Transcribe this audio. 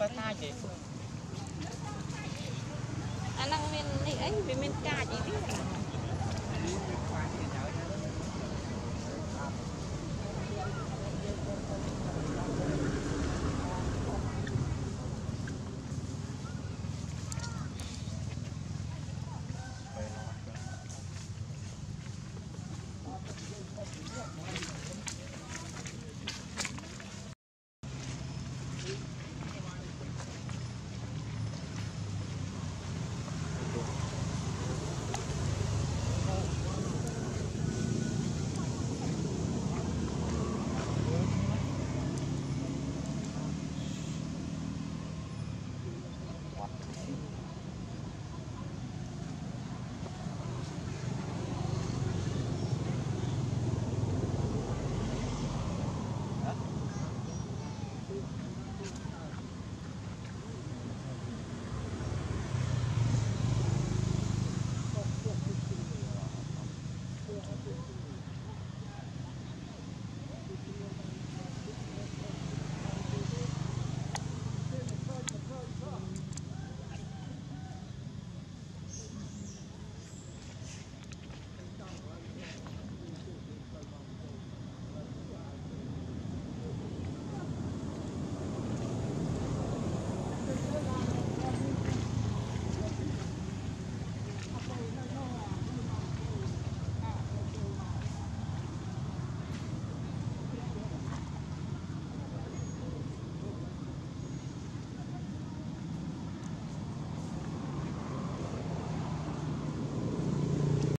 ថាអត់ទៅកាយទេអាហ្នឹងមាននេះអីវាមានកាចអីទៀត